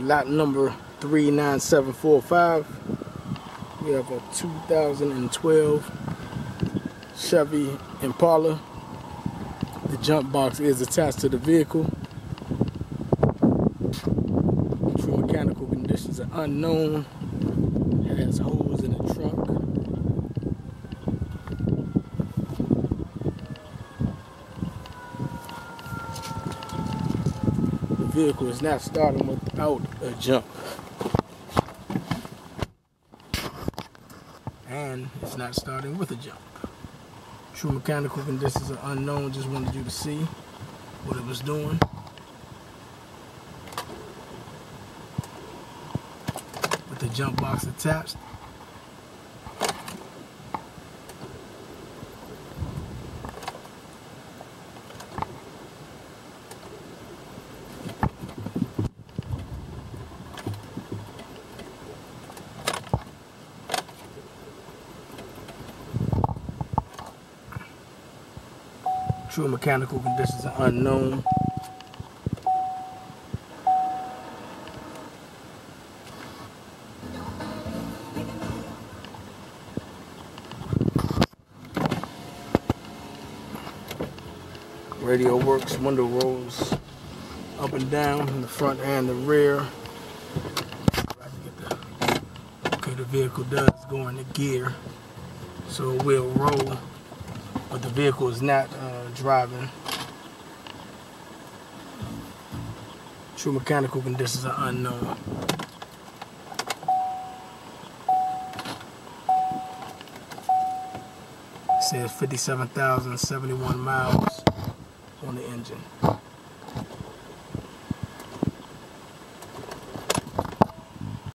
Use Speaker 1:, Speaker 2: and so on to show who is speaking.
Speaker 1: lot number 39745. We have a 2012 Chevy Impala. The jump box is attached to the vehicle. True mechanical conditions are unknown. It has holes in the trunk. The vehicle is not starting without a jump. And it's not starting with a jump. True mechanical conditions are unknown. Just wanted you to see what it was doing. With the jump box attached. True mechanical conditions are unknown. Radio works, window rolls up and down in the front and the rear. Okay, the vehicle does go into gear, so it will roll, but the vehicle is not uh, driving. True mechanical conditions are unknown. It says 57,071 miles on the engine.